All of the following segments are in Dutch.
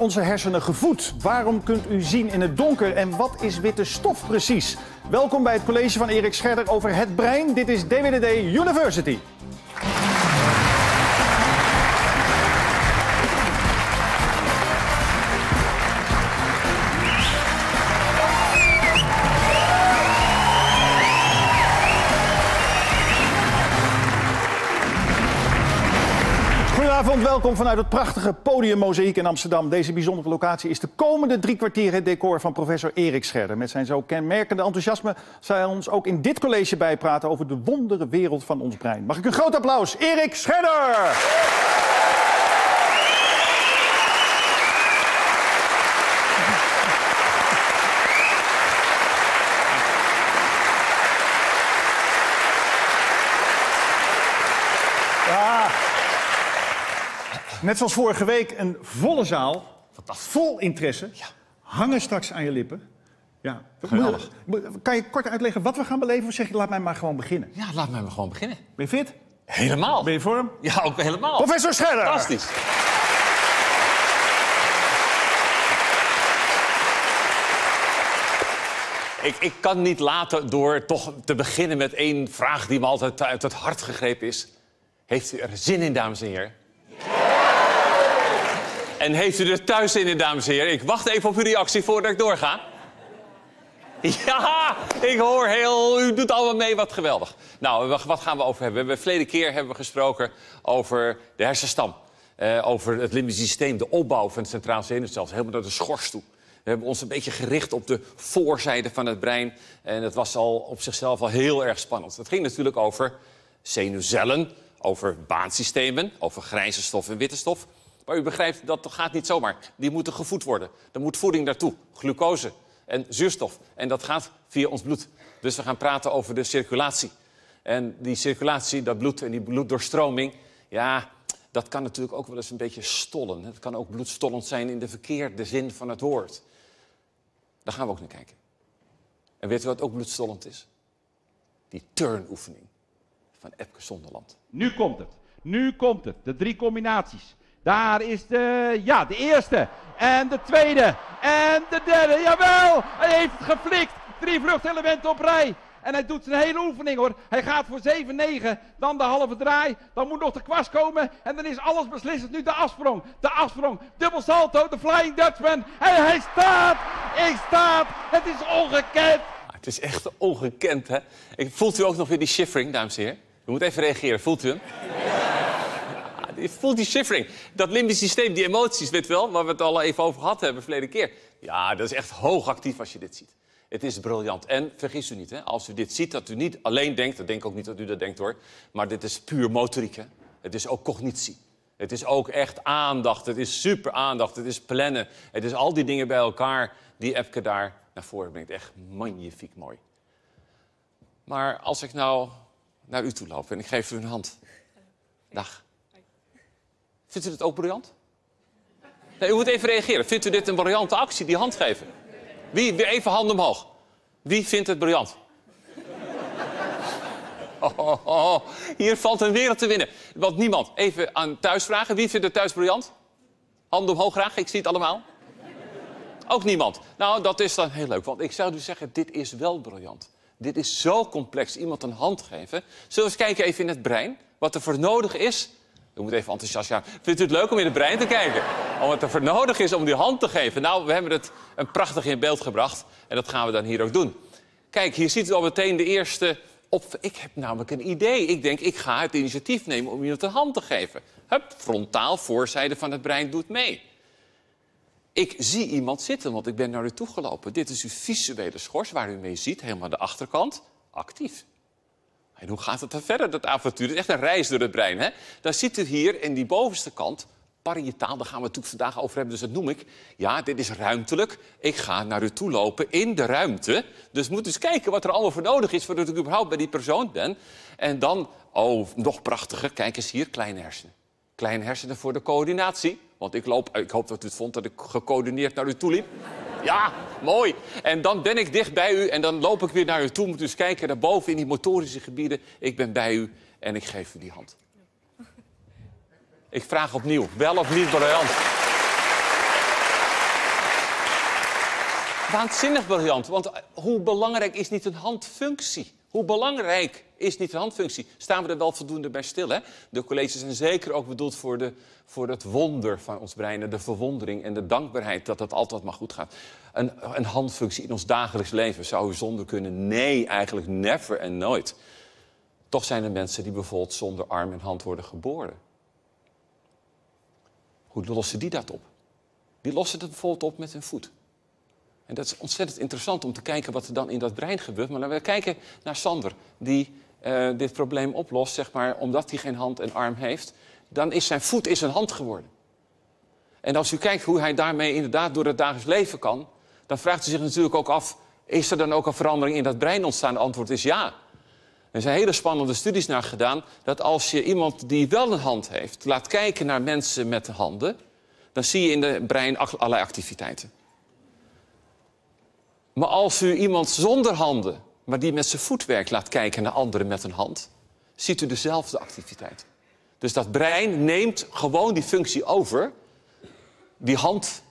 onze hersenen gevoed? Waarom kunt u zien in het donker en wat is witte stof precies? Welkom bij het college van Erik Scherder over het brein. Dit is DWDD University. Welkom vanuit het prachtige podium Mozaïek in Amsterdam. Deze bijzondere locatie is de komende drie kwartier het decor van professor Erik Scherder. Met zijn zo kenmerkende enthousiasme zal hij ons ook in dit college bijpraten over de wondere wereld van ons brein. Mag ik een groot applaus, Erik Scherder! Net zoals vorige week een volle zaal, vol interesse, hangen straks aan je lippen. Ja. Geweldig. Kan je kort uitleggen wat we gaan beleven of zeg je laat mij maar gewoon beginnen? Ja, laat mij maar gewoon beginnen. Ben je fit? Helemaal. Ben je vorm? Ja, ook helemaal. Professor Scherder! Fantastisch. Ik, ik kan niet laten door toch te beginnen met één vraag die me altijd uit het hart gegrepen is. Heeft u er zin in, dames en heren? En heeft u er thuis in, dames en heren? Ik wacht even op uw reactie voordat ik doorga. Ja, ik hoor heel... U doet allemaal mee, wat geweldig. Nou, wa- wat gaan we over hebben? We hebben verleden keer hebben we gesproken over de hersenstam. Eh, over het limbisch systeem, de opbouw van het centraal zenuwstelsel. Helemaal naar de schors toe. We hebben ons een beetje gericht op de voorzijde van het brein. En dat was al op zichzelf al heel erg spannend. Het ging natuurlijk over zenuwcellen, over baansystemen, over grijze stof en witte stof. Maar u begrijpt, dat gaat niet zomaar. Die moeten gevoed worden. Er moet voeding naartoe, glucose en zuurstof. En dat gaat via ons bloed. Dus we gaan praten over de circulatie. En die circulatie, dat bloed en die bloeddoorstroming... ja, dat kan natuurlijk ook wel eens een beetje stollen. Het kan ook bloedstollend zijn in de verkeerde zin van het woord. Daar gaan we ook naar kijken. En weet u wat ook bloedstollend is? Die turnoefening van Epke Zonderland. Nu komt het. Nu komt het. De drie combinaties. Daar is de, ja, de eerste. En de tweede. En de derde. Jawel! Hij heeft het geflikt. Drie vluchtelementen op rij. En hij doet zijn hele oefening hoor. Hij gaat voor 7-9. Dan de halve draai. Dan moet nog de kwast komen. En dan is alles beslissend. Nu de afsprong. De afsprong. Dubbel salto. De Flying Dutchman. En hij staat. Ik staat. Het is ongekend. Ah, het is echt ongekend, hè? Voelt u ook nog weer die shivering, dames en heren? U moet even reageren. Voelt u hem? U voelt die shivering. Dat limbisch systeem, die emoties, weet wel, waar we het al even over gehad hebben verleden keer. Ja, dat is echt hoogactief als je dit ziet. Het is briljant. En vergis u niet, hè, als u dit ziet, dat u niet alleen denkt... dat denk ik ook niet dat u dat denkt, hoor. Maar dit is puur motoriek, hè. Het is ook cognitie. Het is ook echt aandacht. Het is super aandacht. Het is plannen. Het is al die dingen bij elkaar die Epke daar naar voren brengt. Echt magnifiek mooi. Maar als ik nou naar u toe loop en ik geef u een hand. Dag. Vindt u dit ook briljant? U moet even reageren. Vindt u dit een briljante actie, die hand geven? Wie, even handen omhoog. Wie vindt het briljant? Oh, oh, oh, hier valt een wereld te winnen. Want niemand. Even aan thuis vragen. Wie vindt het thuis briljant? Handen omhoog graag, ik zie het allemaal. Ook niemand. Nou, dat is dan heel leuk. Want ik zou dus zeggen, dit is wel briljant. Dit is zo complex. Iemand een hand geven. Zullen we eens kijken even in het brein? Wat er voor nodig is. U moet even enthousiast zijn. Vindt u het leuk om in het brein te kijken? Om wat er voor nodig is om die hand te geven. Nou, we hebben het een prachtig in beeld gebracht. En dat gaan we dan hier ook doen. Kijk, hier ziet u al meteen de eerste op. Ik heb namelijk een idee. Ik denk, ik ga het initiatief nemen om iemand een hand te geven. Hup, frontaal, voorzijde van het brein doet mee. Ik zie iemand zitten, want ik ben naar u toe gelopen. Dit is uw visuele schors, waar u mee ziet, helemaal de achterkant, actief. En hoe gaat het dan verder, dat avontuur? Het is echt een reis door het brein, hè? Dan ziet u hier in die bovenste kant, parietaal, daar gaan we het vandaag over hebben, dus dat noem ik. Ja, dit is ruimtelijk. Ik ga naar u toe lopen in de ruimte. Dus moet eens kijken wat er allemaal voor nodig is... voordat ik überhaupt bij die persoon ben. En dan, oh, nog prachtiger, kijk eens hier, kleine hersenen. Kleine hersenen voor de coördinatie. Want ik, loop, ik hoop dat u het vond dat ik gecoördineerd naar u toe liep. Ja, mooi. En dan ben ik dicht bij u en dan loop ik weer naar u toe. Moet u eens kijken daarboven in die motorische gebieden. Ik ben bij u en ik geef u die hand. Ik vraag opnieuw, wel of niet briljant? Waanzinnig briljant, want hoe belangrijk is niet een handfunctie? Hoe belangrijk is niet een handfunctie? Staan we er wel voldoende bij stil? Hè? De colleges zijn zeker ook bedoeld voor, de, voor het wonder van ons brein... de verwondering en de dankbaarheid dat het altijd maar goed gaat. Een, een handfunctie in ons dagelijks leven zou u zonder kunnen? Nee, eigenlijk never en nooit. Toch zijn er mensen die bijvoorbeeld zonder arm en hand worden geboren. Hoe lossen die dat op? Die lossen het bijvoorbeeld op met hun voet. En dat is ontzettend interessant om te kijken wat er dan in dat brein gebeurt. Maar laten we kijken naar Sander, die uh, dit probleem oplost, zeg maar, omdat hij geen hand en arm heeft. Dan is zijn voet is een hand geworden. En als u kijkt hoe hij daarmee inderdaad door het dagelijks leven kan, dan vraagt u zich natuurlijk ook af: is er dan ook een verandering in dat brein ontstaan? Het antwoord is ja. Er zijn hele spannende studies naar gedaan dat als je iemand die wel een hand heeft laat kijken naar mensen met handen, dan zie je in het brein allerlei activiteiten. Maar als u iemand zonder handen, maar die met zijn voetwerk laat kijken naar anderen met een hand, ziet u dezelfde activiteit. Dus dat brein neemt gewoon die functie over. Die hand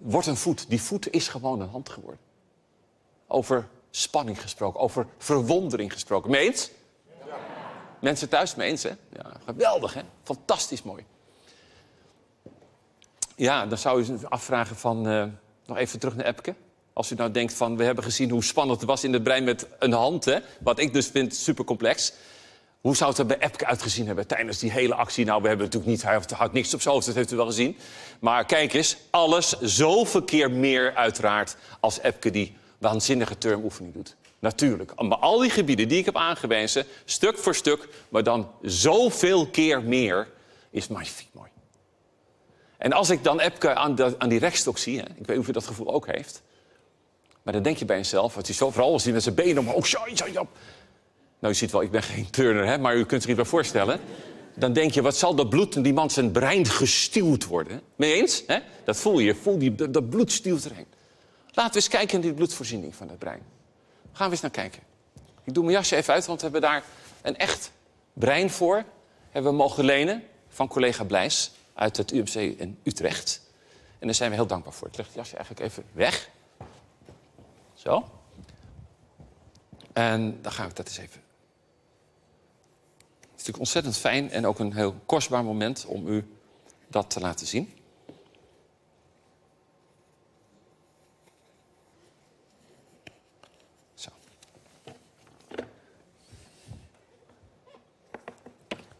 wordt een voet. Die voet is gewoon een hand geworden. Over spanning gesproken, over verwondering gesproken. Meens? Ja. Mensen thuis meens, hè? Ja, geweldig, hè? Fantastisch mooi. Ja, dan zou je afvragen van... Uh, nog even terug naar Epke. Als u nou denkt van, we hebben gezien hoe spannend het was in het brein met een hand... Hè? wat ik dus vind super complex... Hoe zou het er bij Epke uitgezien hebben tijdens die hele actie? Nou, we hebben natuurlijk niet, hij houdt niks op zijn dat heeft u wel gezien. Maar kijk eens, alles zoveel keer meer uiteraard als Epke die waanzinnige termoefening doet. Natuurlijk. Maar al die gebieden die ik heb aangewezen, stuk voor stuk, maar dan zoveel keer meer, is magnifiek mooi. En als ik dan Epke aan, aan die rechtstok zie, hè, ik weet niet of u dat gevoel ook heeft, maar dan denk je bij jezelf, wat hij zo, vooral als hij met zijn benen omhoog, nou u ziet wel, ik ben geen turner, hè, maar u kunt zich iets bij voorstellen. Dan denk je, wat zal dat bloed in die man zijn brein gestuwd worden? Mee eens? Hè? Dat voel je, voel die, dat bloed stuwt erheen. Laten we eens kijken naar die bloedvoorziening van het brein. Gaan we eens naar kijken. Ik doe mijn jasje even uit, want we hebben daar een echt brein voor. Hebben we mogen lenen van collega Blijs uit het UMC in Utrecht. En daar zijn we heel dankbaar voor. Ik leg het jasje eigenlijk even weg. Zo. En dan gaan we dat eens even. Het is natuurlijk ontzettend fijn en ook een heel kostbaar moment om u dat te laten zien.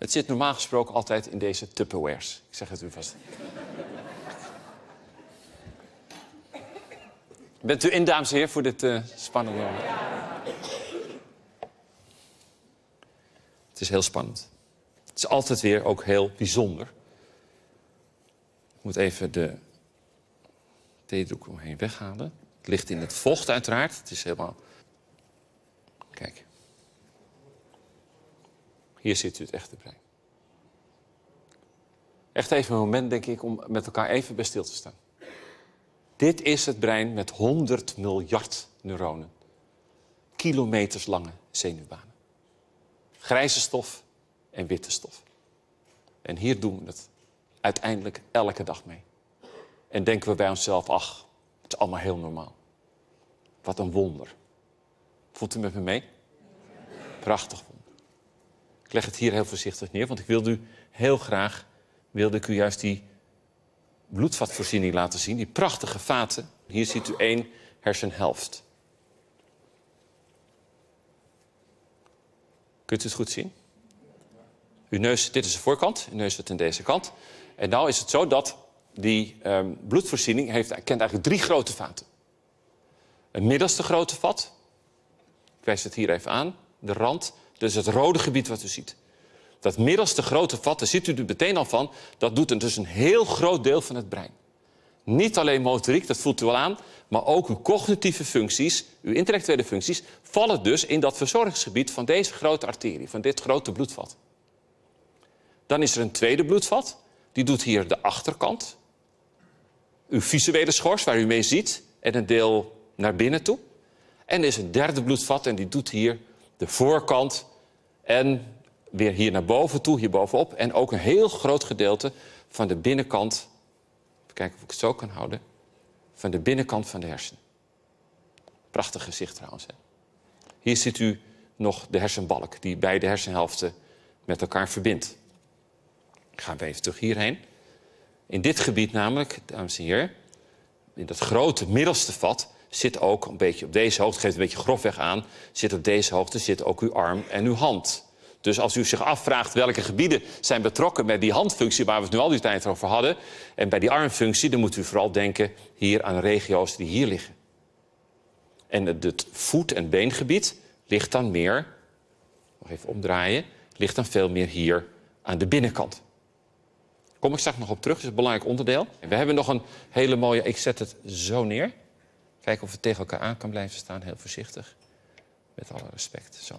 Het zit normaal gesproken altijd in deze Tupperwares. Ik zeg het u vast. Bent u in, dames en heren, voor dit uh, spannende moment? Het is heel spannend. Het is altijd weer ook heel bijzonder. Ik moet even de theedoek omheen weghalen. Het ligt in het vocht uiteraard. Het is helemaal... Kijk. Hier zit u het echte brein. Echt even een moment, denk ik, om met elkaar even bij stil te staan. Dit is het brein met 100 miljard neuronen. Kilometers lange zenuwbanen. Grijze stof en witte stof. En hier doen we het uiteindelijk elke dag mee. En denken we bij onszelf, ach, het is allemaal heel normaal. Wat een wonder. Voelt u met me mee? Prachtig wonder. Ik leg het hier heel voorzichtig neer, want ik wilde u heel graag wilde ik u juist die bloedvatvoorziening laten zien. Die prachtige vaten. Hier ziet u één hersenhelft. Kunt u het goed zien? Uw neus, dit is de voorkant, uw neus zit aan deze kant. En nou is het zo dat die um, bloedvoorziening heeft, kent eigenlijk drie grote vaten. Een middelste grote vat, ik wijs het hier even aan, de rand, dus het rode gebied wat u ziet. Dat middelste grote vat, daar ziet u er meteen al van, dat doet dus een heel groot deel van het brein. Niet alleen motoriek, dat voelt u wel aan, maar ook uw cognitieve functies, uw intellectuele functies, vallen dus in dat verzorgingsgebied van deze grote arterie, van dit grote bloedvat. Dan is er een tweede bloedvat, die doet hier de achterkant. Uw visuele schors, waar u mee ziet, en een deel naar binnen toe. En er is een derde bloedvat en die doet hier de voorkant en weer hier naar boven toe, hier bovenop. En ook een heel groot gedeelte van de binnenkant, even kijken of ik het zo kan houden, van de binnenkant van de hersenen. Prachtig gezicht trouwens. Hè? Hier ziet u nog de hersenbalk die beide hersenhelften met elkaar verbindt. Gaan we even terug hierheen. In dit gebied namelijk, dames en heren, in dat grote middelste vat zit ook een beetje op deze hoogte, geeft een beetje grofweg aan, zit op deze hoogte zit ook uw arm en uw hand. Dus als u zich afvraagt welke gebieden zijn betrokken met die handfunctie waar we het nu al die tijd over hadden, en bij die armfunctie, dan moet u vooral denken hier aan regio's die hier liggen. En het voet- en beengebied ligt dan meer, nog even omdraaien, ligt dan veel meer hier aan de binnenkant. Kom ik straks nog op terug, dat is een belangrijk onderdeel. We hebben nog een hele mooie, ik zet het zo neer. Kijken of het tegen elkaar aan kan blijven staan, heel voorzichtig. Met alle respect, zo.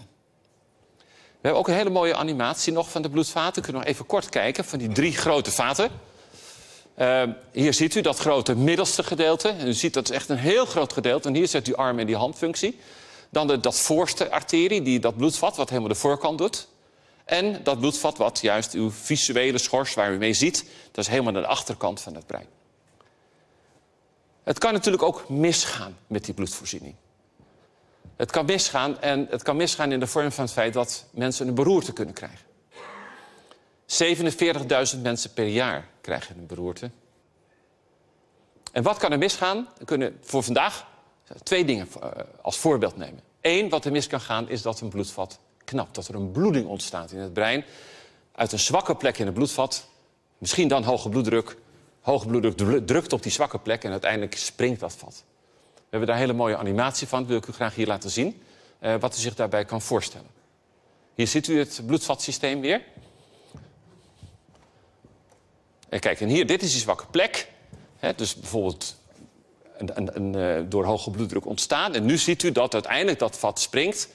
We hebben ook een hele mooie animatie nog van de bloedvaten. Kunnen we nog even kort kijken van die drie grote vaten. Uh, hier ziet u dat grote middelste gedeelte. U ziet dat is echt een heel groot gedeelte. En hier zet u arm en die handfunctie. Dan de, dat voorste arterie, die, dat bloedvat, wat helemaal de voorkant doet. En dat bloedvat wat juist uw visuele schors waar u mee ziet, dat is helemaal de achterkant van het brein. Het kan natuurlijk ook misgaan met die bloedvoorziening. Het kan misgaan en het kan misgaan in de vorm van het feit dat mensen een beroerte kunnen krijgen. 47.000 mensen per jaar krijgen een beroerte. En wat kan er misgaan? We kunnen voor vandaag twee dingen eh, als voorbeeld nemen. Eén, wat er mis kan gaan, is dat een bloedvat knapt. Dat er een bloeding ontstaat in het brein. Uit een zwakke plek in het bloedvat. Misschien dan hoge bloeddruk. Hoge bloeddruk drukt op die zwakke plek en uiteindelijk springt dat vat. Hebben daar een hele mooie animatie van. Dat wil ik u graag hier laten zien. Uh, wat u zich daarbij kan voorstellen. Hier ziet u het bloedvatsysteem weer. En kijk, en hier, dit is die zwakke plek. Dus bijvoorbeeld een, een, een, uh, door hoge bloeddruk ontstaan. En nu ziet u dat uiteindelijk dat vat springt.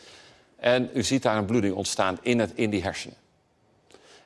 En u ziet daar een bloeding ontstaan in, het, in die hersenen.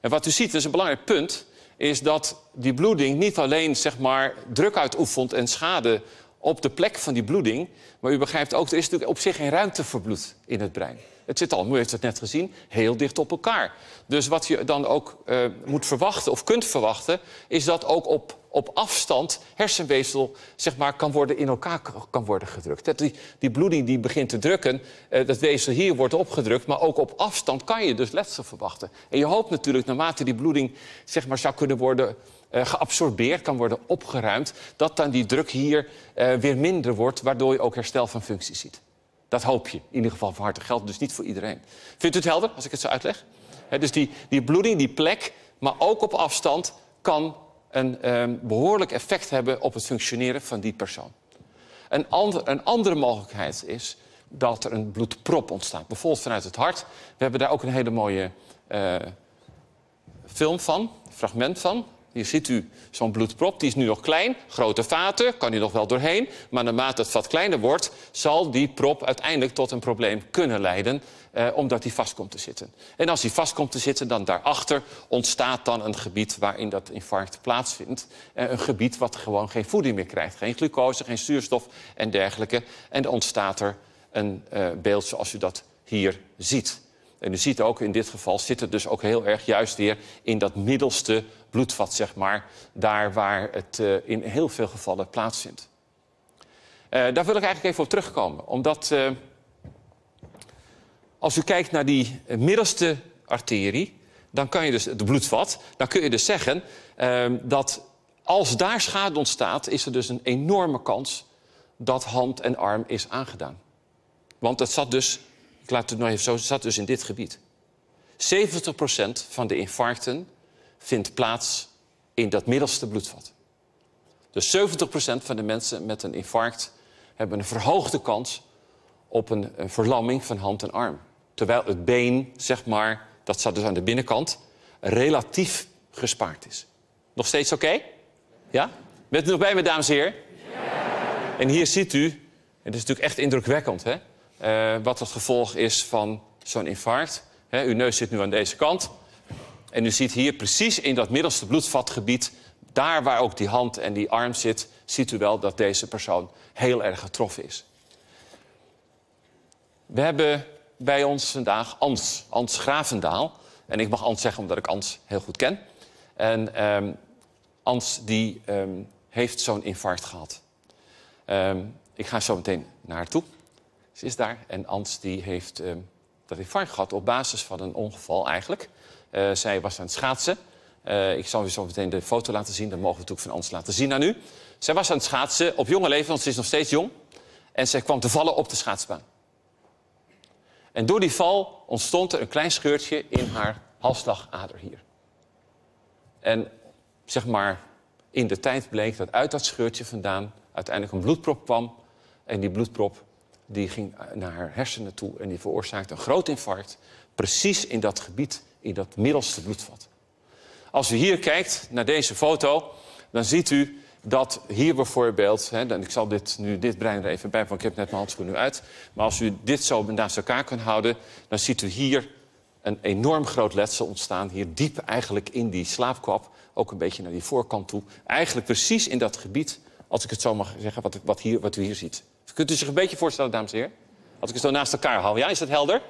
En wat u ziet, dat is een belangrijk punt, is dat die bloeding niet alleen zeg maar, druk uitoefent en schade op de plek van die bloeding. Maar u begrijpt ook, er is natuurlijk op zich geen ruimte voor bloed in het brein. Het zit al, u heeft het net gezien, heel dicht op elkaar. Dus wat je dan ook uh, moet verwachten of kunt verwachten... is dat ook op, op afstand hersenweefsel zeg maar, kan worden in elkaar kan worden gedrukt. Dat die, die bloeding die begint te drukken, uh, dat weefsel hier wordt opgedrukt... maar ook op afstand kan je dus letsel verwachten. En je hoopt natuurlijk, naarmate die bloeding zeg maar, zou kunnen worden geabsorbeerd, kan worden opgeruimd... dat dan die druk hier uh, weer minder wordt, waardoor je ook herstel van functie ziet. Dat hoop je. In ieder geval van harte geldt dus niet voor iedereen. Vindt u het helder als ik het zo uitleg? Dus die, die bloeding, die plek, maar ook op afstand... kan een um, behoorlijk effect hebben op het functioneren van die persoon. Een, ander, een andere mogelijkheid is dat er een bloedprop ontstaat. Bijvoorbeeld vanuit het hart. We hebben daar ook een hele mooie uh, film van, fragment van. Hier ziet u zo'n bloedprop, die is nu nog klein. Grote vaten, kan hij nog wel doorheen. Maar naarmate het vat kleiner wordt, zal die prop uiteindelijk tot een probleem kunnen leiden. Eh, omdat die vast komt te zitten. En als die vast komt te zitten, dan daarachter ontstaat dan een gebied waarin dat infarct plaatsvindt. Eh, een gebied wat gewoon geen voeding meer krijgt. Geen glucose, geen zuurstof en dergelijke. En dan ontstaat er een uh, beeld zoals u dat hier ziet. En u ziet ook in dit geval zit het dus ook heel erg juist weer in dat middelste bloedvat, zeg maar. Daar waar het uh, in heel veel gevallen plaatsvindt. Uh, daar wil ik eigenlijk even op terugkomen. Omdat uh, als u kijkt naar die middelste arterie, dan kan je dus, de bloedvat, dan kun je dus zeggen dat als daar schade ontstaat, is er dus een enorme kans dat hand en arm is aangedaan. Want het zat dus ik laat het nog even zo, zat dus in dit gebied. 70% van de infarcten vindt plaats in dat middelste bloedvat. Dus 70% van de mensen met een infarct hebben een verhoogde kans op een, verlamming van hand en arm. Terwijl het been, zeg maar, dat staat dus aan de binnenkant, relatief gespaard is. Nog steeds oké? Ja? Bent u nog bij me, dames en heren? En hier ziet u, dat is natuurlijk echt indrukwekkend, hè? Uh, wat het gevolg is van zo'n infarct. He, uw neus zit nu aan deze kant. En u ziet hier precies in dat middelste bloedvatgebied... daar waar ook die hand en die arm zit... ziet u wel dat deze persoon heel erg getroffen is. We hebben bij ons vandaag Ans, Ans Gravendaal. En ik mag Ans zeggen omdat ik Ans heel goed ken. En um, Ans die um, heeft zo'n infarct gehad. Um, ik ga zo meteen naar haar toe. Ze is daar. En Ans die heeft dat infarct gehad op basis van een ongeval eigenlijk. Uh, zij was aan het schaatsen. Uh, ik zal u zo meteen de foto laten zien. Dat mogen we natuurlijk van Ans laten zien aan u. Zij was aan het schaatsen op jonge leeftijd, want ze is nog steeds jong. En zij kwam te vallen op de schaatsbaan. En door die val ontstond er een klein scheurtje in haar halsslagader hier. En zeg maar, in de tijd bleek dat uit dat scheurtje vandaan uiteindelijk een bloedprop kwam. En die bloedprop die ging naar haar hersenen toe en die veroorzaakte een groot infarct. Precies in dat gebied, in dat middelste bloedvat. Als u hier kijkt naar deze foto, dan ziet u dat hier bijvoorbeeld... Hè, en ik zal dit, nu dit brein er even bij, want ik heb net mijn handschoen nu uit. Maar als u dit zo naast elkaar kunt houden... dan ziet u hier een enorm groot letsel ontstaan. Hier diep eigenlijk in die slaapkwap. Ook een beetje naar die voorkant toe. Eigenlijk precies in dat gebied, als ik het zo mag zeggen, wat, wat, hier, wat u hier ziet. Kunt u zich een beetje voorstellen, dames en heren? Als ik het zo naast elkaar hou. Ja, is dat helder?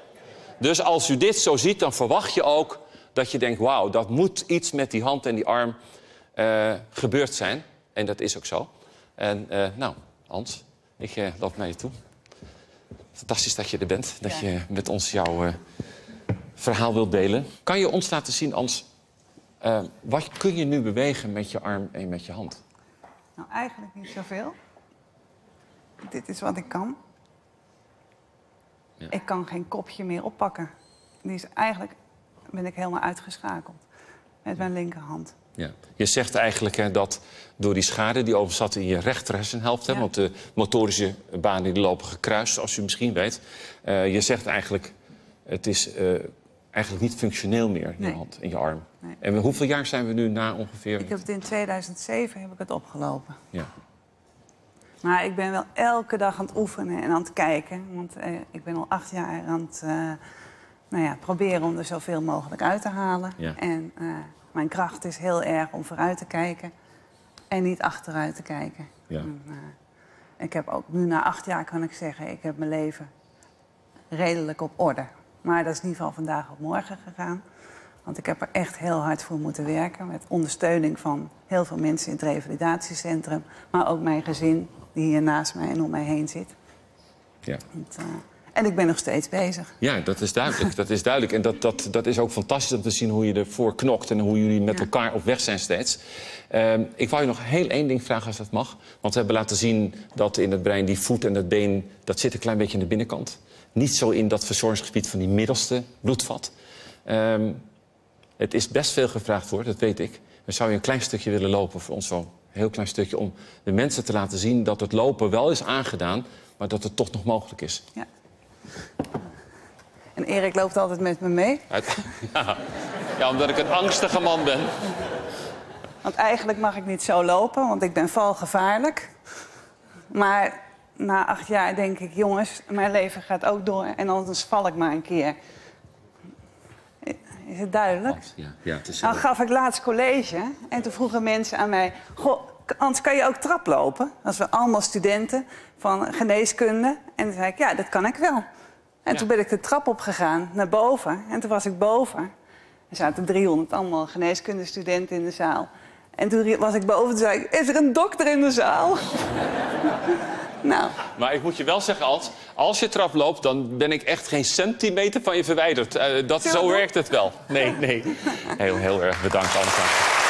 Dus als u dit zo ziet, dan verwacht je ook dat je denkt... wauw, dat moet iets met die hand en die arm uh, gebeurd zijn. En dat is ook zo. En uh, nou, Hans, ik uh, loop naar je toe. Fantastisch dat je er bent. Dat ja. je met ons jouw verhaal wilt delen. Kan je ons laten zien, Hans, wat kun je nu bewegen met je arm en met je hand? Nou, eigenlijk niet zoveel. Dit is wat ik kan. Ja. Ik kan geen kopje meer oppakken. Die is eigenlijk ben ik helemaal uitgeschakeld met mijn linkerhand. Ja. Je zegt eigenlijk hè, dat door die schade die overzat in je rechterhersenhelft... Ja. want de motorische banen die lopen gekruist, zoals u misschien weet... Uh, je zegt eigenlijk, het is uh, eigenlijk niet functioneel meer, in je hand, in je arm. Nee. En hoeveel jaar zijn we nu na ongeveer? Ik heb het in 2007 heb ik het opgelopen. Ja. Maar ik ben wel elke dag aan het oefenen en aan het kijken. Want uh, ik ben al acht jaar aan het nou ja, proberen om er zoveel mogelijk uit te halen. Ja. En mijn kracht is heel erg om vooruit te kijken en niet achteruit te kijken. Ja. En, uh, ik heb ook nu na acht jaar kan ik zeggen, ik heb mijn leven redelijk op orde. Maar dat is niet van vandaag op morgen gegaan. Want ik heb er echt heel hard voor moeten werken. Met ondersteuning van heel veel mensen in het revalidatiecentrum. Maar ook mijn gezin, die hier naast mij en om mij heen zit. Ja. Want, uh, en ik ben nog steeds bezig. Ja, dat is duidelijk. dat is duidelijk. En dat, dat, dat is ook fantastisch om te zien hoe je ervoor knokt... en hoe jullie met elkaar op weg zijn steeds. Uh, ik wou je nog heel één ding vragen als dat mag. Want we hebben laten zien dat in het brein die voet en het been... dat zit een klein beetje aan de binnenkant. Niet zo in dat verzorgingsgebied van die middelste bloedvat. Um, het is best veel gevraagd voor, dat weet ik. We zou je een klein stukje willen lopen voor ons zo. Heel klein stukje om de mensen te laten zien dat het lopen wel is aangedaan... maar dat het toch nog mogelijk is. Ja. En Erik loopt altijd met me mee. Ja. ja, omdat ik een angstige man ben. Want eigenlijk mag ik niet zo lopen, want ik ben valgevaarlijk. Maar na acht jaar denk ik, jongens, mijn leven gaat ook door... en anders val ik maar een keer. Is het duidelijk? Ja, ja, het is Dan gaf ik laatst college en toen vroegen mensen aan mij... Goh, Anders kan je ook traplopen. Dat we allemaal studenten van geneeskunde. En toen zei ik, ja, dat kan ik wel. En toen ben ik de trap opgegaan naar boven. En toen was ik boven. Er zaten 300 allemaal geneeskundestudenten in de zaal. En toen was ik boven en zei ik, is er een dokter in de zaal? nou. Maar ik moet je wel zeggen, Als, als je trap loopt... dan ben ik echt geen centimeter van je verwijderd. Uh, dat, zo werkt het wel. Nee, nee. Heel, heel erg bedankt, Anne.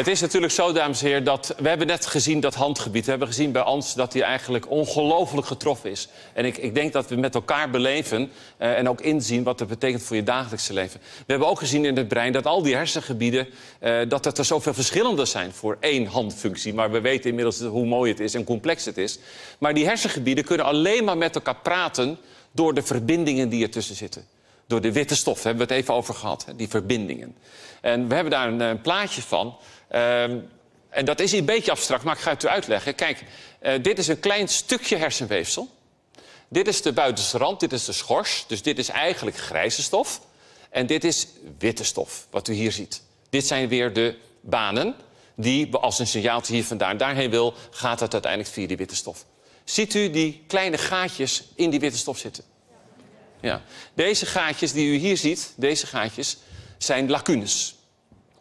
Het is natuurlijk zo, dames en heren, dat we hebben net gezien dat handgebied. We hebben gezien bij Ans dat hij eigenlijk ongelooflijk getroffen is. En ik, ik denk dat we met elkaar beleven uh, en ook inzien wat dat betekent voor je dagelijkse leven. We hebben ook gezien in het brein dat al die hersengebieden... Uh, dat het er zoveel verschillende zijn voor één handfunctie. Maar we weten inmiddels hoe mooi het is en complex het is. Maar die hersengebieden kunnen alleen maar met elkaar praten... door de verbindingen die ertussen zitten door de witte stof. Daar hebben we het even over gehad, die verbindingen. En we hebben daar een, een plaatje van. Um, en dat is een beetje abstract, maar ik ga het u uitleggen. Kijk, uh, dit is een klein stukje hersenweefsel. Dit is de buitenste rand, dit is de schors. Dus dit is eigenlijk grijze stof. En dit is witte stof, wat u hier ziet. Dit zijn weer de banen die als een signaaltje hier vandaan daarheen wil... gaat het uiteindelijk via die witte stof. Ziet u die kleine gaatjes in die witte stof zitten? Ja. Deze gaatjes die u hier ziet, deze gaatjes, zijn lacunes.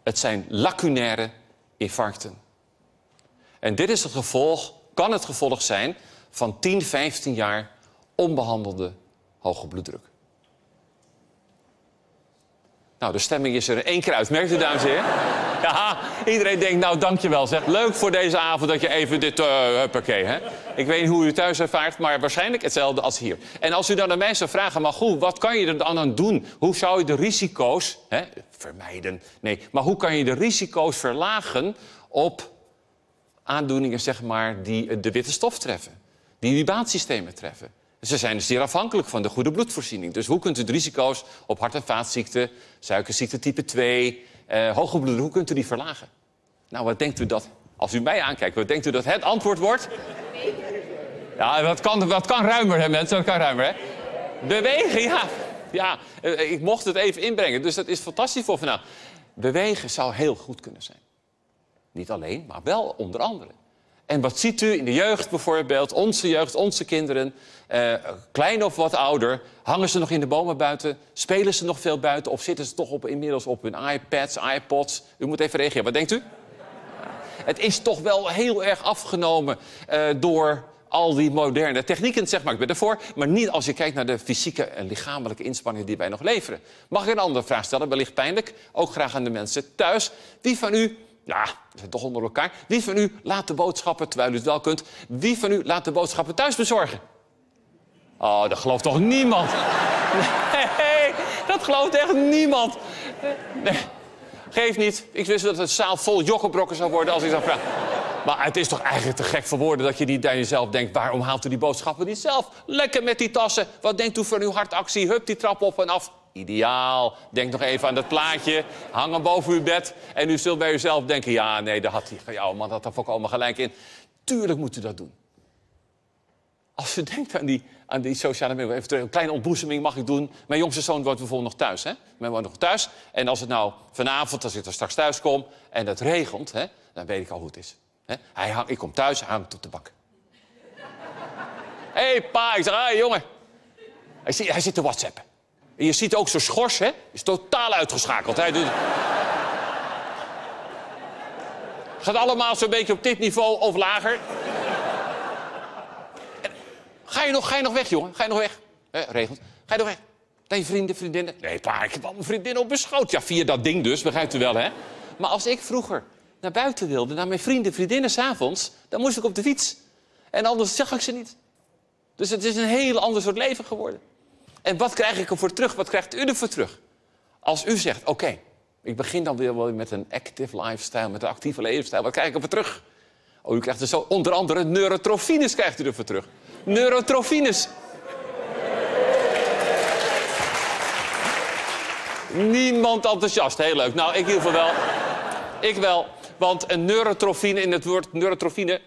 Het zijn lacunaire infarcten. En dit is het gevolg, kan het gevolg zijn van 10, 15 jaar onbehandelde hoge bloeddruk. Nou, de stemming is er één keer uit. Merkt u, dames en heren? Ja, iedereen denkt, nou, dankjewel zeg. Leuk voor deze avond dat je even dit... Uh, huppakee, hè? Ik weet niet hoe u thuis ervaart, maar waarschijnlijk hetzelfde als hier. En als u dan aan mij zou vragen, maar goed, wat kan je er dan aan doen? Hoe zou je de risico's... Hè, vermijden, nee, maar hoe kan je de risico's verlagen op aandoeningen, zeg maar, die de witte stof treffen? Die uw baansystemen treffen? Ze zijn dus zeer afhankelijk van de goede bloedvoorziening. Dus hoe kunt u de risico's op hart- en vaatziekten, suikerziekte type 2, bloeddruk, hoe kunt u die verlagen? Nou, wat denkt u dat, als u mij aankijkt, wat denkt u dat het antwoord wordt? Ja, dat kan, dat kan ruimer, hè, mensen, dat kan ruimer, hè? Bewegen, ja. Ja, eh, ik mocht het even inbrengen, dus dat is fantastisch voor vanavond. Bewegen zou heel goed kunnen zijn. Niet alleen, maar wel onder andere. En wat ziet u in de jeugd bijvoorbeeld, onze jeugd, onze kinderen, eh, klein of wat ouder, hangen ze nog in de bomen buiten, spelen ze nog veel buiten of zitten ze toch op, inmiddels op hun iPads, iPods? U moet even reageren, wat denkt u? Het is toch wel heel erg afgenomen uh, door al die moderne technieken, zeg maar. Ik ben ervoor, maar niet als je kijkt naar de fysieke en lichamelijke inspanningen die wij nog leveren. Mag ik een andere vraag stellen, wellicht pijnlijk, ook graag aan de mensen thuis. Wie van u ja, we zijn toch onder elkaar. Wie van u laat de boodschappen, terwijl u het wel kunt... wie van u laat de boodschappen thuis bezorgen? Oh, dat gelooft toch niemand? Nee, dat gelooft echt niemand. Nee, geef niet. Ik wist dat het zaal vol joggenbrokken zou worden als ik zou. Maar het is toch eigenlijk te gek voor woorden dat je niet aan jezelf denkt... waarom haalt u die boodschappen niet zelf? Lekker met die tassen. Wat denkt u van uw hartactie? Hup, die trap op en af. Ideaal. Denk nog even aan dat plaatje. Hangen boven uw bed. En u zult bij uzelf denken... ja, nee, daar had hij... Ja, man had daar allemaal gelijk in. Tuurlijk moet u dat doen. Als u denkt aan die, aan die sociale media... Even een kleine ontboezeming mag ik doen. Mijn jongste zoon woont bijvoorbeeld nog thuis. Hè? Mijn woont nog thuis. En als het nou vanavond, als ik er straks thuis kom... en het regent, hè, dan weet ik al hoe het is. Hè? Hij hang, ik kom thuis, hij hangt op de bank. Hé, hey, pa. Ik zeg, hé, jongen. Hij zit, hij zit te whatsappen. En je ziet ook zo schors, hè? Is totaal uitgeschakeld. Hij doet... Gaat allemaal zo'n beetje op dit niveau of lager. Ga je, nog, ga je nog weg, jongen? Ga je nog weg? Eh, regelt. Ga je nog weg? Je vrienden, vriendinnen? Nee, pa, ik heb al mijn vriendinnen op mijn. Ja, via dat ding dus, begrijpt u wel, hè? Maar als ik vroeger naar buiten wilde, naar mijn vrienden, vriendinnen s'avonds... dan moest ik op de fiets. En anders zag ik ze niet. Dus het is een heel ander soort leven geworden. En wat krijg ik ervoor terug? Wat krijgt u ervoor terug? Als u zegt, oké, ik begin dan weer wel met een active lifestyle, met een actieve levensstijl. Wat krijg ik ervoor terug? Oh, u krijgt er zo onder andere neurotrofines krijgt u ervoor terug. Neurotrofines. Niemand enthousiast. Heel leuk. Nou, ik in ieder geval wel. Ik wel. Want een neurotrofine, in het woord neurotrofine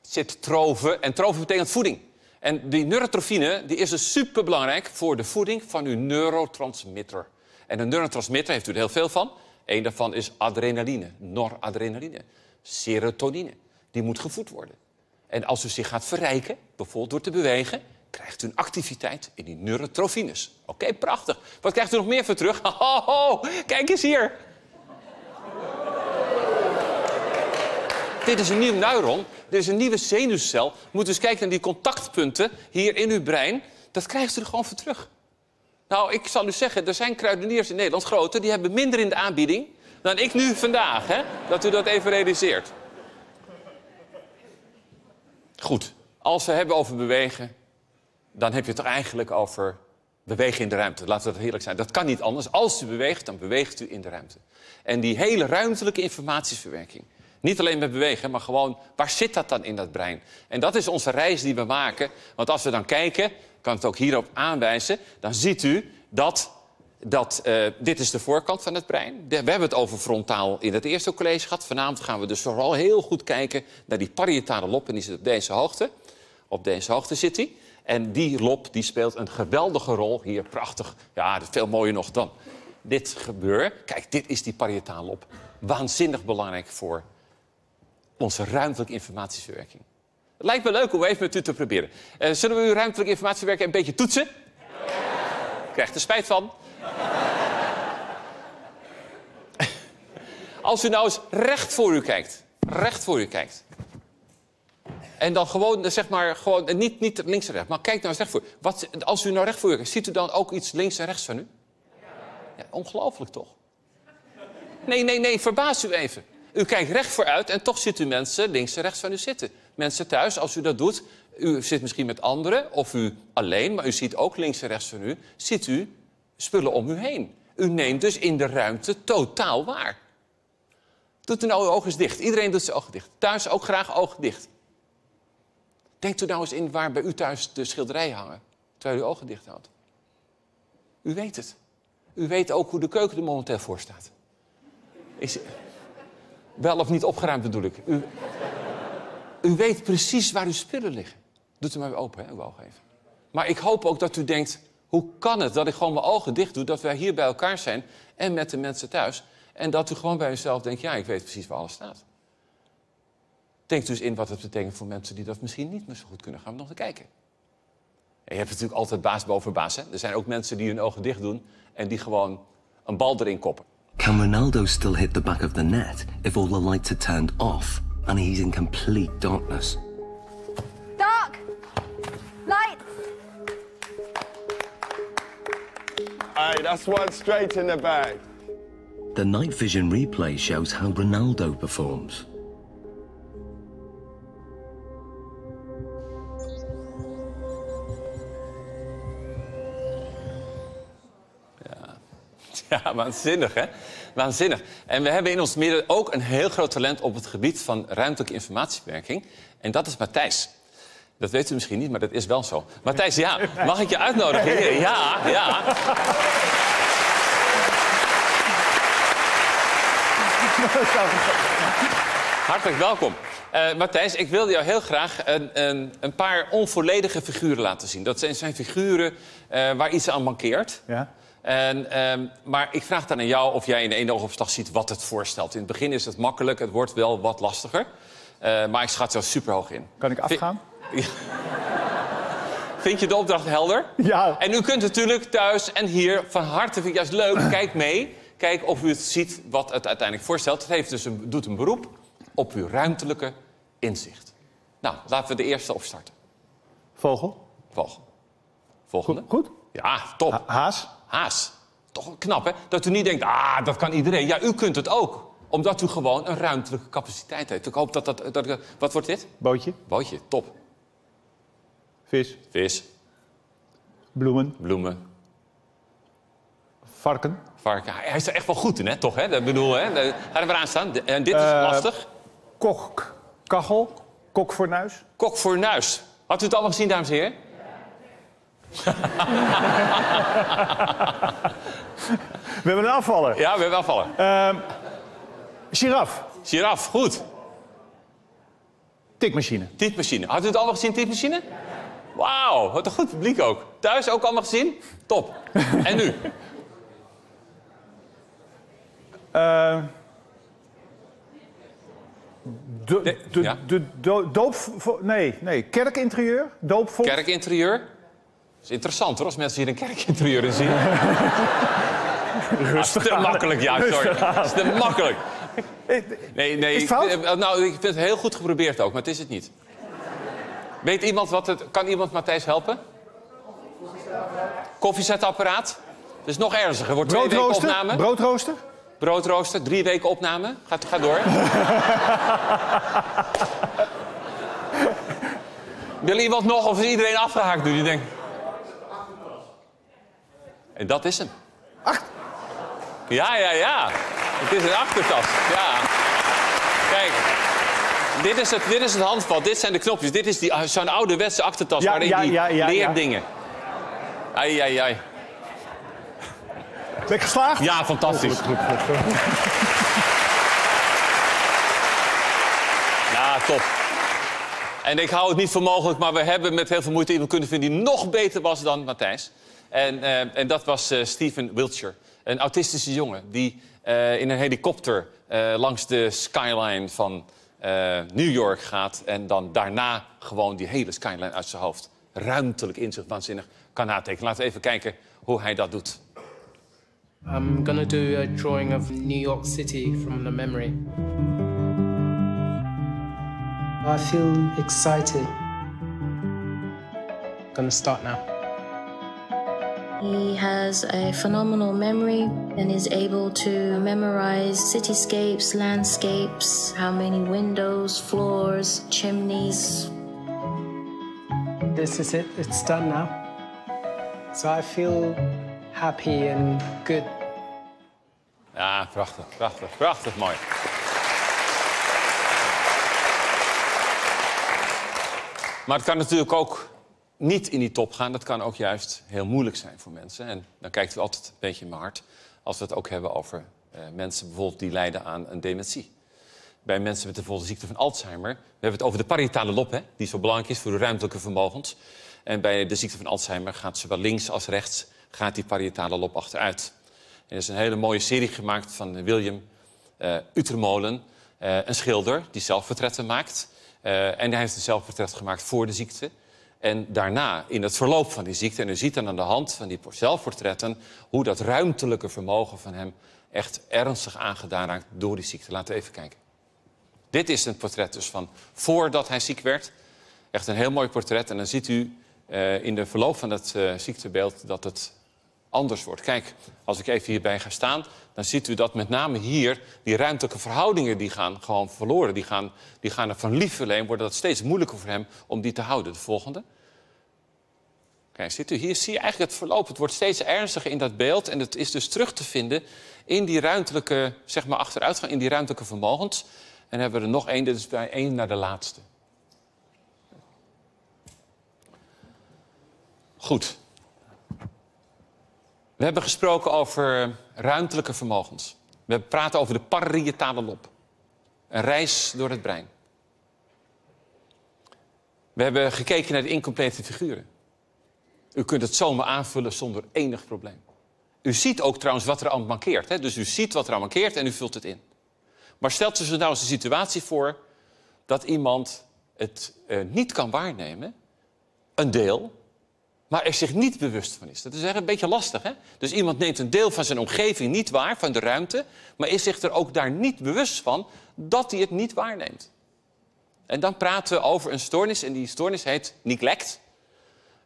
zit troven. En troven betekent voeding. En die neurotrofine die is dus superbelangrijk voor de voeding van uw neurotransmitter. En een neurotransmitter heeft u er heel veel van. Eén daarvan is adrenaline, noradrenaline, serotonine. Die moet gevoed worden. En als u zich gaat verrijken, bijvoorbeeld door te bewegen, krijgt u een activiteit in die neurotrofines. Oké, prachtig. Wat krijgt u nog meer voor terug? Kijk eens hier. Dit is een nieuw neuron. Dit is een nieuwe zenuwcel. Moet dus kijken naar die contactpunten hier in uw brein. Dat krijgt u er gewoon voor terug. Nou, ik zal u zeggen, er zijn kruideniers in Nederland, grote... die hebben minder in de aanbieding dan ik nu vandaag. Hè? Dat u dat even realiseert. Goed, als we hebben over bewegen... dan heb je het eigenlijk over bewegen in de ruimte. Laten we dat heerlijk zijn. Dat kan niet anders. Als u beweegt, dan beweegt u in de ruimte. En die hele ruimtelijke informatieverwerking... Niet alleen met bewegen, maar gewoon waar zit dat dan in dat brein? En dat is onze reis die we maken. Want als we dan kijken, kan het ook hierop aanwijzen, dan ziet u dat, dat uh, dit is de voorkant van het brein. We hebben het over frontaal in het eerste college gehad. Vanavond gaan we dus vooral heel goed kijken naar die parietale lob. En die zit op deze hoogte. Op deze hoogte zit hij. En die lob die speelt een geweldige rol. Hier, prachtig. Ja, veel mooier nog dan dit gebeur. Kijk, dit is die parietale lob. Waanzinnig belangrijk voor onze ruimtelijke informatieverwerking. Het lijkt me leuk om even met u te proberen. Uh, zullen we uw ruimtelijke informatieverwerking een beetje toetsen? Krijgt er spijt van? Als u nou eens recht voor u kijkt. Recht voor u kijkt. En dan gewoon, zeg maar, gewoon, niet, niet links en rechts, maar kijk nou eens recht voor. Wat, als u nou recht voor u kijkt, ziet u dan ook iets links en rechts van u? Ja, ongelooflijk toch? Nee, nee, nee, verbaas u even. U kijkt recht vooruit en toch ziet u mensen links en rechts van u zitten. Mensen thuis, als u dat doet, u zit misschien met anderen of u alleen, maar u ziet ook links en rechts van u, ziet u spullen om u heen. U neemt dus in de ruimte totaal waar. Doet u nou uw ogen dicht. Iedereen doet zijn ogen dicht. Thuis ook graag ogen dicht. Denkt u nou eens in waar bij u thuis de schilderijen hangen, terwijl u uw ogen dicht houdt. U weet het. U weet ook hoe de keuken er momenteel voor staat. Is, wel of niet opgeruimd bedoel ik. U, u weet precies waar uw spullen liggen. Doet u maar weer open, hè, uw ogen even. Maar ik hoop ook dat u denkt, hoe kan het dat ik gewoon mijn ogen dicht doe... dat wij hier bij elkaar zijn en met de mensen thuis... en dat u gewoon bij uzelf denkt, ja, ik weet precies waar alles staat. Denk dus in wat het betekent voor mensen die dat misschien niet meer zo goed kunnen gaan nog te kijken. En je hebt natuurlijk altijd baas boven baas. Hè? Er zijn ook mensen die hun ogen dicht doen en die gewoon een bal erin koppen. Can Ronaldo still hit the back of the net if all the lights are turned off and he's in complete darkness? Dark! Light! Hey, that's one straight in the bag. The night vision replay shows how Ronaldo performs. Ja, waanzinnig hè? Waanzinnig. En we hebben in ons midden ook een heel groot talent op het gebied van ruimtelijke informatiebewerking. En dat is Matthijs. Dat weet u misschien niet, maar dat is wel zo. Matthijs, ja, mag ik je uitnodigen? Ja, ja. Hartelijk welkom. Uh, Matthijs, ik wilde jou heel graag een, een, een, paar onvolledige figuren laten zien. Dat zijn, zijn figuren uh, waar iets aan mankeert. Ja. En, um, maar ik vraag dan aan jou of jij in één oogopslag ziet wat het voorstelt. In het begin is het makkelijk, het wordt wel wat lastiger. Uh, maar ik schat zo super hoog in. Kan ik afgaan? Vind je de opdracht helder? Ja. En u kunt natuurlijk thuis en hier van harte, vind ik juist leuk, kijk mee. Kijk of u het ziet wat het uiteindelijk voorstelt. Het heeft dus een, doet een beroep op uw ruimtelijke inzicht. Nou, laten we de eerste opstarten. Vogel. Vogel. Volgende. Goed? goed? Ja, top. Ha haas. Haas. Toch knap, hè? Dat u niet denkt, ah, dat kan iedereen. Ja, u kunt het ook. Omdat u gewoon een ruimtelijke capaciteit heeft. Ik hoop dat dat... dat wat wordt dit? Bootje. Bootje, top. Vis. Vis. Bloemen. Bloemen. Varken. Varken. Hij is er echt wel goed in, hè? Toch, hè? Dat bedoel, hè? Ga er maar aan staan. En dit is uh, lastig. Kok. Kachel. Kokfornuis. Kokfornuis. Had u het allemaal gezien, dames en heren? we hebben een afvaller. Ja, we hebben afvaller. Uh, giraf. Giraf, goed. Tikmachine. Tikmachine. Had u het allemaal gezien, tikmachine? Wauw, wat een goed publiek ook. Thuis ook allemaal gezien? Top. en nu? Uh, de, de, de, ja. de do, doop... Nee, nee. Kerkinterieur? Doopvond? Kerkinterieur? Is interessant hoor, als mensen hier een kerkinterieur in zien. Rustig ah, te makkelijk, ja, sorry. Dat is te makkelijk. Nee, nee. Is het ik, nou, ik vind het heel goed geprobeerd ook, maar het is het niet. Weet iemand wat het... Kan iemand Matthijs helpen? Koffiezetapparaat. Dat is nog ernstiger. Wordt twee weken opname. Broodrooster? Broodrooster, drie weken opname. Gaat, ga door. Wil iemand nog of is iedereen afgehaakt nu? Die denkt... En dat is hem. Ach. Ja, ja, ja. Het is een achtertas. Ja. Kijk. Dit is, het, dit is het handvat. Dit zijn de knopjes. Dit is die, zo'n ouderwetse achtertas ja, waarin ja, die ja, ja, leerdingen. Ai, ai, ai. Ben ik geslaagd? Ja, fantastisch. Goed, goed, goed, ja, top. En ik hou het niet voor mogelijk, maar we hebben met heel veel moeite iemand kunnen vinden die nog beter was dan Matthijs. En, uh, en dat was uh, Stephen Wiltshire, een autistische jongen die uh, in een helikopter langs de skyline van New York gaat en dan daarna gewoon die hele skyline uit zijn hoofd ruimtelijk inzicht waanzinnig kan natekenen. Laten we even kijken hoe hij dat doet. I'm gonna do a drawing of New York City from the memory. I feel excited. Gonna start now. He has a phenomenal memory and is able to memorize cityscapes, landscapes, how many windows, floors, chimneys. This is it, it's done now. So I feel happy and good. Ja, prachtig, prachtig, prachtig mooi. Maar het kan natuurlijk ook niet in die top gaan. Dat kan ook juist heel moeilijk zijn voor mensen. En dan kijkt u altijd een beetje in mijn hart... als we het ook hebben over eh, mensen bijvoorbeeld die lijden aan een dementie. Bij mensen met bijvoorbeeld de ziekte van Alzheimer... we hebben het over de parietale lob, hè, die zo belangrijk is voor de ruimtelijke vermogens. En bij de ziekte van Alzheimer gaat zowel links als rechts... gaat die parietale lob achteruit. er is een hele mooie serie gemaakt van William uh, Utermolen... Uh, een schilder die zelfportretten maakt... En hij heeft een zelfportret gemaakt voor de ziekte. En daarna, in het verloop van die ziekte... en u ziet dan aan de hand van die zelfportretten... hoe dat ruimtelijke vermogen van hem echt ernstig aangedaan raakt door die ziekte. Laten we even kijken. Dit is een portret dus van voordat hij ziek werd. Echt een heel mooi portret. En dan ziet u uh, in de verloop van het uh, ziektebeeld dat het anders wordt. Kijk, als ik even hierbij ga staan, dan ziet u dat met name hier die ruimtelijke verhoudingen die gaan gewoon verloren. Die gaan, die gaan er van lieverleen, worden dat steeds moeilijker voor hem om die te houden. De volgende. Kijk, ziet u, hier zie je eigenlijk het verloop. Het wordt steeds ernstiger in dat beeld en het is dus terug te vinden in die ruimtelijke, zeg maar achteruitgang, in die ruimtelijke vermogens. En hebben we er nog één, dit is bij één naar de laatste. Goed. We hebben gesproken over ruimtelijke vermogens. We praten over de parietale lob. Een reis door het brein. We hebben gekeken naar de incomplete figuren. U kunt het zomaar aanvullen zonder enig probleem. U ziet ook trouwens wat er aan mankeert. Hè? Dus u ziet wat er aan mankeert en u vult het in. Maar stelt u zich nou eens een situatie voor dat iemand het uh, niet kan waarnemen, een deel, maar er zich niet bewust van is. Dat is echt een beetje lastig. Hè? Dus iemand neemt een deel van zijn omgeving niet waar, van de ruimte, maar is zich er ook daar niet bewust van dat hij het niet waarneemt. En dan praten we over een stoornis en die stoornis heet neglect.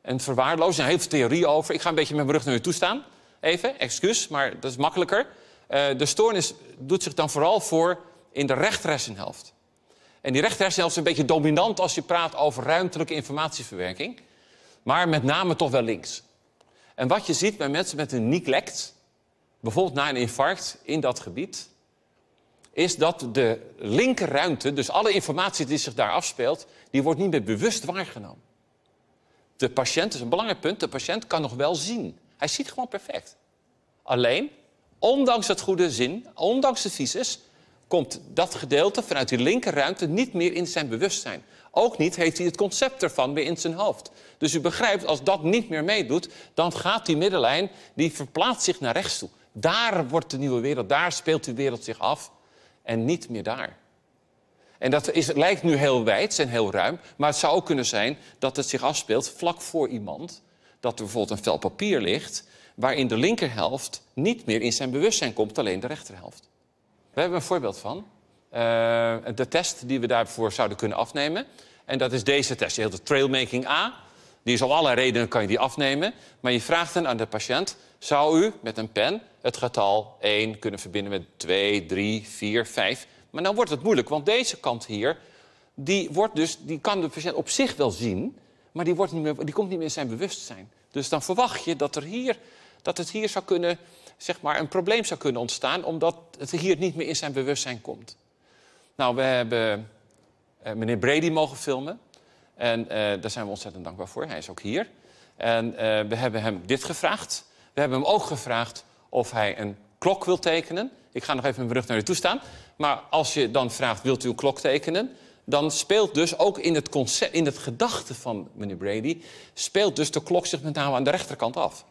En verwaarlozing, heel veel theorie over. Ik ga een beetje met mijn rug naar u toe staan. Even, excuus, maar dat is makkelijker. Uh, de stoornis doet zich dan vooral voor in de rechterhersenhelft. En die rechterhersenhelft is een beetje dominant als je praat over ruimtelijke informatieverwerking. Maar met name toch wel links. En wat je ziet bij mensen met een neglect, bijvoorbeeld na een infarct in dat gebied, is dat de linkerruimte, dus alle informatie die zich daar afspeelt, die wordt niet meer bewust waargenomen. De patiënt, dat is een belangrijk punt, de patiënt kan nog wel zien. Hij ziet gewoon perfect. Alleen, ondanks het goede zin, ondanks de visus, komt dat gedeelte vanuit die linkerruimte niet meer in zijn bewustzijn. Ook niet heeft hij het concept ervan meer in zijn hoofd. Dus u begrijpt, als dat niet meer meedoet, dan gaat die middenlijn, die verplaatst zich naar rechts toe. Daar wordt de nieuwe wereld, daar speelt de wereld zich af en niet meer daar. En dat is, lijkt nu heel wijd en heel ruim, maar het zou ook kunnen zijn dat het zich afspeelt vlak voor iemand. Dat er bijvoorbeeld een vel papier ligt waarin de linkerhelft niet meer in zijn bewustzijn komt, alleen de rechterhelft. We hebben een voorbeeld van. Uh, de test die we daarvoor zouden kunnen afnemen. En dat is deze test. Je heet de Trailmaking A. Die is om allerlei redenen kan je die afnemen. Maar je vraagt dan aan de patiënt... zou u met een pen het getal 1 kunnen verbinden met 2, 3, 4, 5... Maar dan wordt het moeilijk, want deze kant hier... die, wordt dus, die kan de patiënt op zich wel zien... maar die, wordt niet meer, die komt niet meer in zijn bewustzijn. Dus dan verwacht je dat, er hier, dat het hier zou kunnen, zeg maar, een probleem zou kunnen ontstaan... omdat het hier niet meer in zijn bewustzijn komt. Nou, we hebben uh, meneer Brady mogen filmen. En uh, daar zijn we ontzettend dankbaar voor. Hij is ook hier. En uh, we hebben hem dit gevraagd. We hebben hem ook gevraagd of hij een klok wil tekenen. Ik ga nog even mijn rug naar u toe staan. Maar als je dan vraagt, wilt u een klok tekenen? Dan speelt dus ook in het, concept, in het gedachte van meneer Brady... speelt dus de klok zich met name aan de rechterkant af.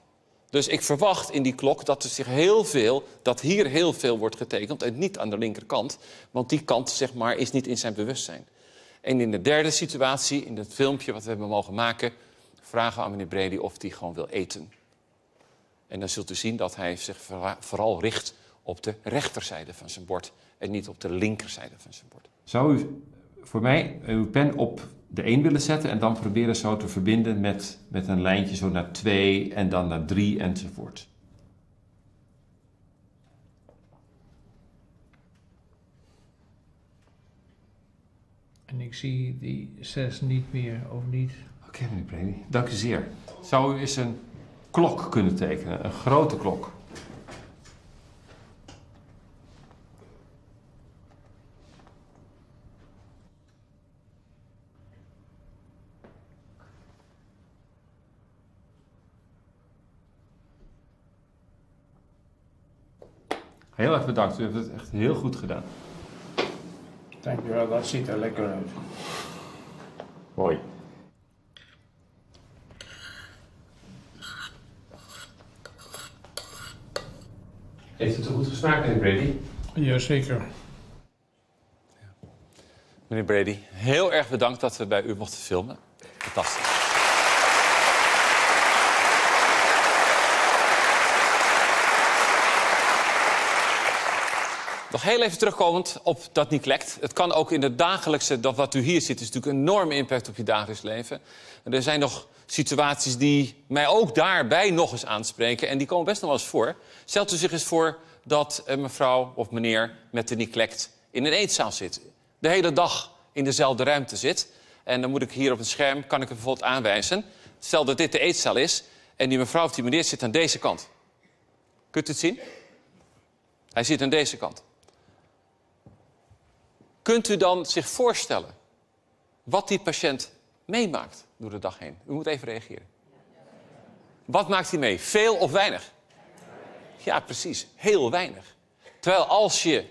Dus ik verwacht in die klok dat er zich heel veel, dat hier heel veel wordt getekend en niet aan de linkerkant, want die kant zeg maar is niet in zijn bewustzijn. En in de derde situatie, in het filmpje wat we hebben mogen maken, vragen we aan meneer Brady of hij gewoon wil eten. En dan zult u zien dat hij zich vooral richt op de rechterzijde van zijn bord en niet op de linkerzijde van zijn bord. Zou u voor mij uw pen op de 1 willen zetten en dan proberen zo te verbinden met, met een lijntje zo naar 2 en dan naar 3 enzovoort? En ik zie die 6 niet meer, of niet? Oké, meneer Brady. Dank u zeer. Zou u eens een klok kunnen tekenen, een grote klok? Heel erg bedankt, u heeft het echt heel goed gedaan. Dankjewel, dat ziet er lekker uit. Mooi. Heeft het zo goed gesmaakt, meneer Brady? Jazeker. Meneer Brady, heel erg bedankt dat we bij u mochten filmen. Fantastisch. Nog heel even terugkomend op dat neglect. Het kan ook in het dagelijkse, dat wat u hier ziet, is natuurlijk een enorme impact op je dagelijks leven. En er zijn nog situaties die mij ook daarbij nog eens aanspreken. En die komen best nog wel eens voor. Stelt u zich eens voor dat een mevrouw of meneer met de neglect in een eetzaal zit. De hele dag in dezelfde ruimte zit. En dan moet ik hier op het scherm, kan ik het bijvoorbeeld aanwijzen. Stel dat dit de eetzaal is en die mevrouw of die meneer zit aan deze kant. Kunt u het zien? Hij zit aan deze kant. Kunt u dan zich voorstellen wat die patiënt meemaakt door de dag heen? U moet even reageren. Wat maakt hij mee? Veel of weinig? Ja, precies. Heel weinig. Terwijl als je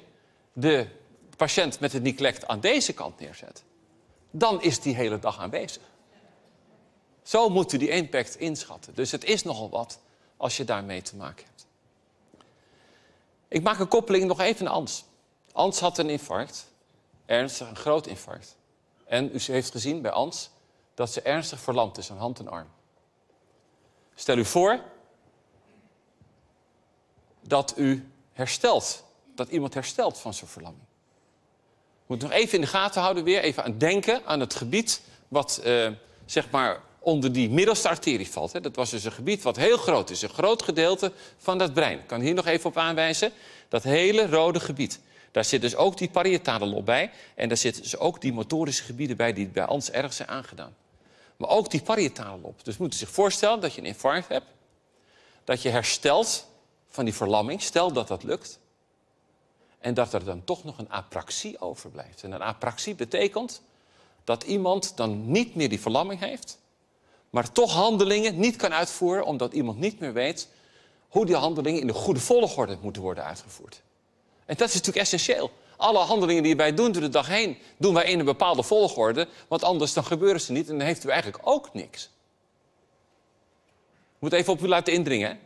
de patiënt met het neglect aan deze kant neerzet, dan is die hele dag aanwezig. Zo moet u die impact inschatten. Dus het is nogal wat als je daarmee te maken hebt. Ik maak een koppeling nog even naar Ans. Ans had een infarct ernstig een groot infarct. En u heeft gezien bij Ans dat ze ernstig verlamd is aan hand en arm. Stel u voor dat u herstelt, dat iemand herstelt van zijn verlamming. Moet nog even in de gaten houden weer, even aan denken aan het gebied wat eh, zeg maar onder die middelste arterie valt. Hè. Dat was dus een gebied wat heel groot is, een groot gedeelte van dat brein. Ik kan hier nog even op aanwijzen, dat hele rode gebied. Daar zit dus ook die parietale lob bij. En daar zitten dus ook die motorische gebieden bij die bij ons erg zijn aangedaan. Maar ook die parietale lob. Dus moet je zich voorstellen dat je een infarct hebt. Dat je herstelt van die verlamming. Stel dat dat lukt. En dat er dan toch nog een apraxie overblijft. En een apraxie betekent dat iemand dan niet meer die verlamming heeft. Maar toch handelingen niet kan uitvoeren omdat iemand niet meer weet hoe die handelingen in de goede volgorde moeten worden uitgevoerd. En dat is natuurlijk essentieel. Alle handelingen die wij doen door de dag heen, doen wij in een bepaalde volgorde. Want anders dan gebeuren ze niet en dan heeft u eigenlijk ook niks. Ik moet even op u laten indringen.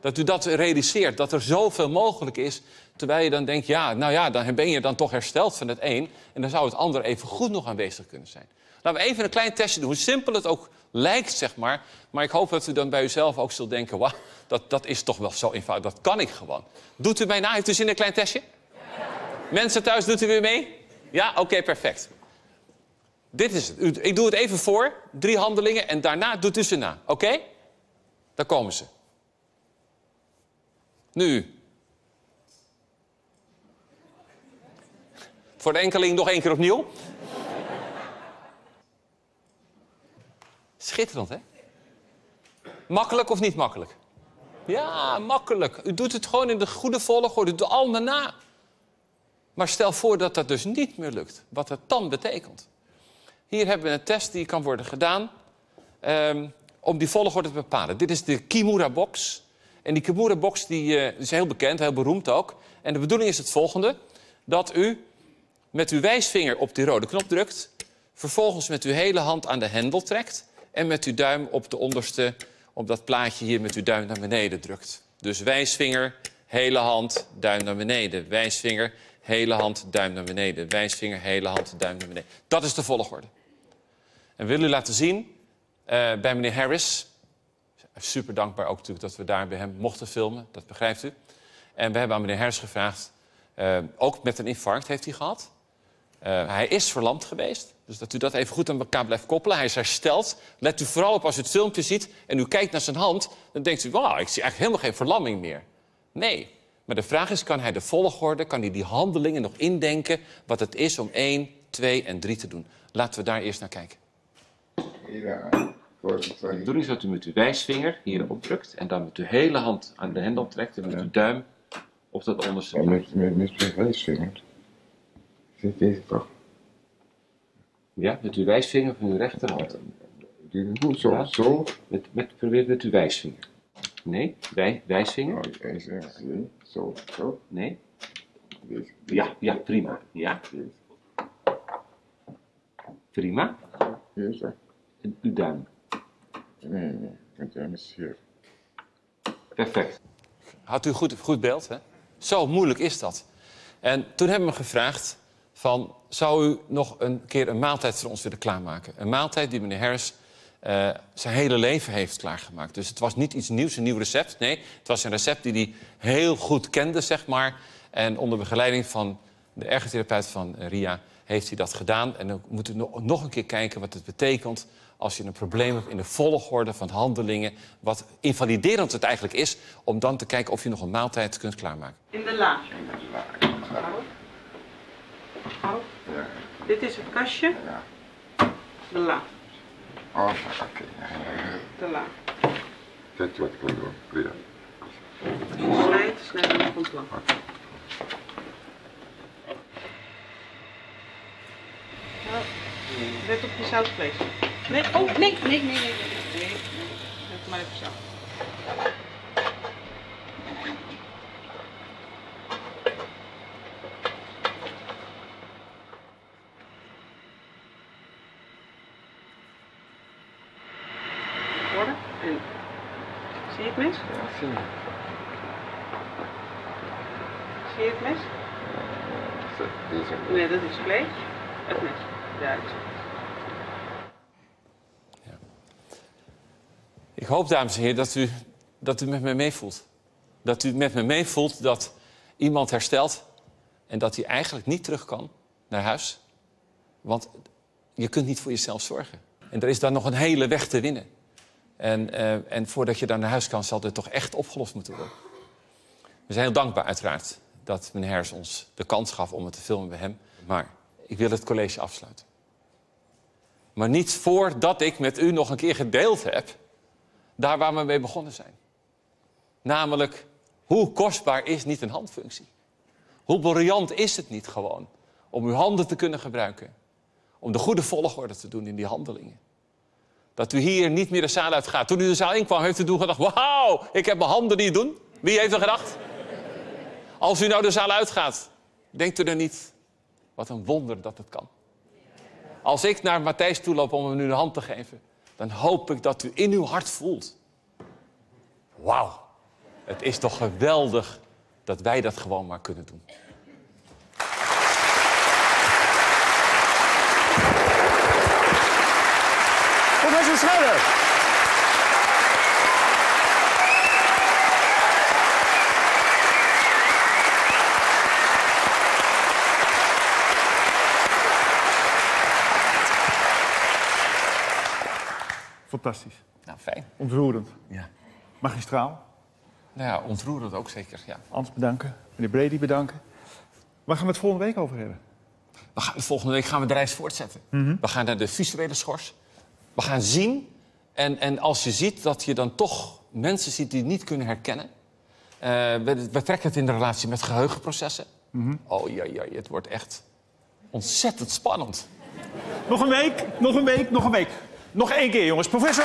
Dat u dat realiseert, dat er zoveel mogelijk is. Terwijl je dan denkt, ja, nou ja, dan ben je dan toch hersteld van het een. En dan zou het ander even goed nog aanwezig kunnen zijn. Laten we even een klein testje doen, hoe simpel het ook lijkt, zeg maar. Maar ik hoop dat u dan bij uzelf ook zult denken... wauw, dat, dat is toch wel zo eenvoudig, dat kan ik gewoon. Doet u mij na? Heeft u zin in een klein testje? Mensen thuis, doet u weer mee? Ja? Oké, perfect. Dit is het. Ik doe het even voor, drie handelingen, en daarna doet u ze na. Oké? Daar komen ze. Nu. Voor de enkeling nog één keer opnieuw. Schitterend, hè? Makkelijk of niet makkelijk? Ja, makkelijk. U doet het gewoon in de goede volgorde. U doet allemaal na. Maar stel voor dat dat dus niet meer lukt. Wat het dan betekent. Hier hebben we een test die kan worden gedaan um, om die volgorde te bepalen. Dit is de Kimura-box. En die Kimura-box die, uh, is heel bekend, heel beroemd ook. En de bedoeling is het volgende. Dat u met uw wijsvinger op die rode knop drukt. Vervolgens met uw hele hand aan de hendel trekt. En met uw duim op de onderste op dat plaatje hier met uw duim naar beneden drukt. Dus wijsvinger, hele hand, duim naar beneden. Wijsvinger, hele hand, duim naar beneden. Wijsvinger, hele hand, duim naar beneden. Dat is de volgorde. En wil u laten zien, uh, bij meneer Harris, Super dankbaar ook natuurlijk dat we daar bij hem mochten filmen, dat begrijpt u. En we hebben aan meneer Hers gevraagd, uh, ook met een infarct heeft hij gehad. Uh, hij is verlamd geweest, dus dat u dat even goed aan elkaar blijft koppelen. Hij is hersteld. Let u vooral op als u het filmpje ziet en u kijkt naar zijn hand... dan denkt u, wauw, ik zie eigenlijk helemaal geen verlamming meer. Nee, maar de vraag is, kan hij de volgorde, kan hij die handelingen nog indenken... wat het is om 1, 2 en 3 te doen? Laten we daar eerst naar kijken. Ja. De bedoeling is dat u met uw wijsvinger hierop drukt en dan met uw hele hand aan de hendel trekt en met uw duim op dat onderste. Ja, met, met, met mijn wijsvinger. Zit deze toch? Ja, met uw wijsvinger van uw rechterhand. Zo? Ja. Zo? Met, met, probeer met uw wijsvinger. Nee, wij, wijsvinger. Oh, wijsvinger. Nee. Zo, zo. Nee. Deze. Ja, ja, prima. Ja. Deze. Prima. Deze. En uw duim. Nee, nee. Mijn duim is hier. Perfect. Had u goed, goed beeld, hè? Zo moeilijk is dat. En toen hebben we hem gevraagd van... zou u nog een keer een maaltijd voor ons willen klaarmaken? Een maaltijd die meneer Harris uh, zijn hele leven heeft klaargemaakt. Dus het was niet iets nieuws, een nieuw recept. Nee, het was een recept die hij heel goed kende, zeg maar. En onder begeleiding van de ergotherapeut van Ria heeft hij dat gedaan. En dan moet u nog een keer kijken wat het betekent als je een probleem hebt in de volgorde van handelingen... wat invaliderend het eigenlijk is, om dan te kijken of je nog een maaltijd kunt klaarmaken. In de la. Ja. Dit is het kastje. Ja. De la. Oh, oké. Okay. De la. Kijk wat ik wil doen. Weer. Snijd, snijd hem van plan. Nou, let op je zoutvlees. Nee, oh, nee, nee, nee, nee, nee. nee. Let maar even zo. Worden. En zie je het Ja, zie je. Het mes? Deze. Nee, dat is vlees. Het mes. Ja, het is Ik hoop, dames en heren, dat u, dat u met me meevoelt. Dat u met me meevoelt dat iemand herstelt... en dat hij eigenlijk niet terug kan naar huis. Want je kunt niet voor jezelf zorgen. En er is dan nog een hele weg te winnen. En, uh, en voordat je dan naar huis kan, zal dit toch echt opgelost moeten worden. We zijn heel dankbaar, uiteraard, dat meneer Hers ons de kans gaf om het te filmen bij hem. Maar ik wil het college afsluiten. Maar niet voordat ik met u nog een keer gedeeld heb daar waar we mee begonnen zijn. Namelijk, hoe kostbaar is niet een handfunctie? Hoe briljant is het niet gewoon om uw handen te kunnen gebruiken? Om de goede volgorde te doen in die handelingen. Dat u hier niet meer de zaal uitgaat. Toen u de zaal inkwam, heeft u toen gedacht... wauw, ik heb mijn handen niet doen. Wie heeft er gedacht? Als u nou de zaal uitgaat, denkt u dan niet... wat een wonder dat het kan. Als ik naar Matthijs toe loop om hem nu de hand te geven dan hoop ik dat u in uw hart voelt. Wauw, het is toch geweldig dat wij dat gewoon maar kunnen doen. Professor Schreider. Fantastisch. Nou, fijn. Ontroerend. Ja. Magistraal. Nou ja, ontroerend ook zeker, ja. Hans bedanken. Meneer Brady bedanken. Waar gaan we het volgende week over hebben? We gaan, volgende week gaan we de reis voortzetten. Mhm. We gaan naar de visuele schors. We gaan zien. En, en als je ziet dat je dan toch mensen ziet die het niet kunnen herkennen. Uh, we, we, trekken het in de relatie met geheugenprocessen. Mhm. Oh ja, ja, het wordt echt ontzettend spannend. Nog een week, nog een week, nog een week. Nog één keer, jongens. Professor.